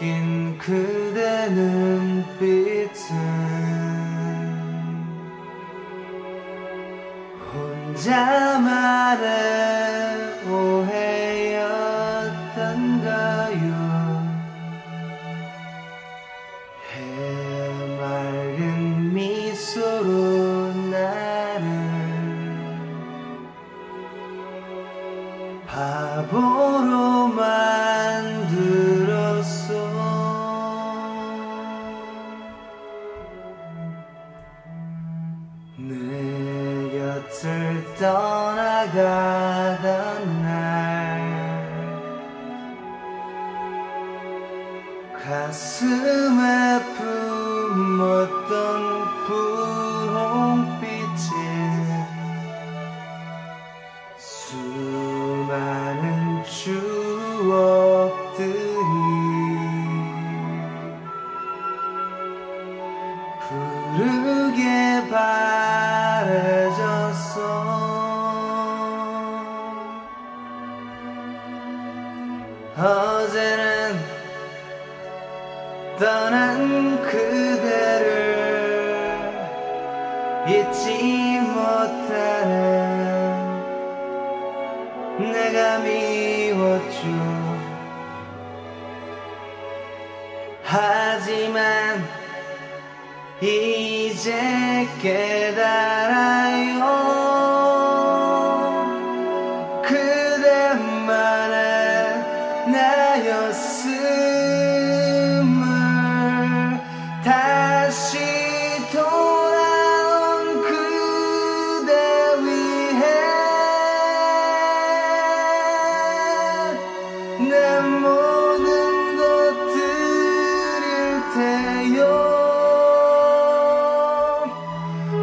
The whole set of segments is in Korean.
느낀 그대 눈빛은 혼자만의 내 곁을 떠나가던 날. 가슴에 품었던 분홍빛이 수많은 추억들 떠난 그대를 잊지 못하는 내가 미웠죠 하지만 이제 깨달아요. 그대만의 나였음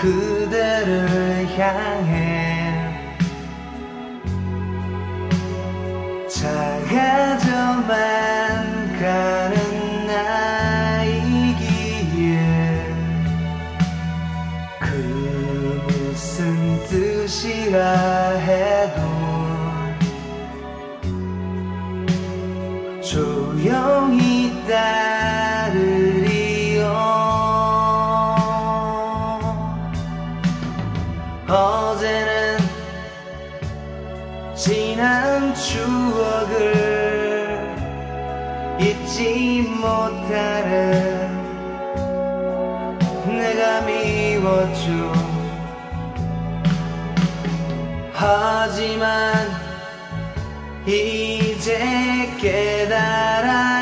그대를 향해 작아져만 가는 나이기에 그 무슨 뜻이라 어제는 지난 추억을 잊지 못하는 내가 미웠죠 하지만 이제 깨달아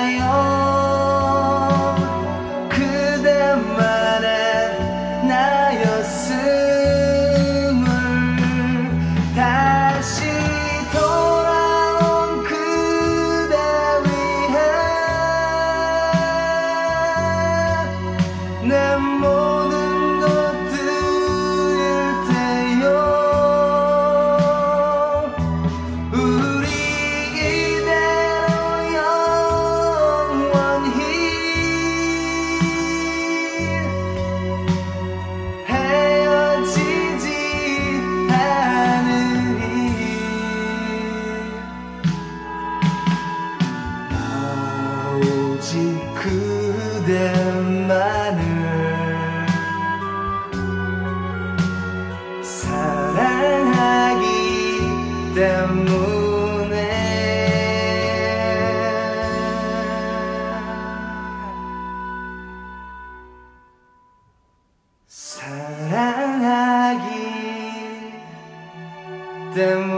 them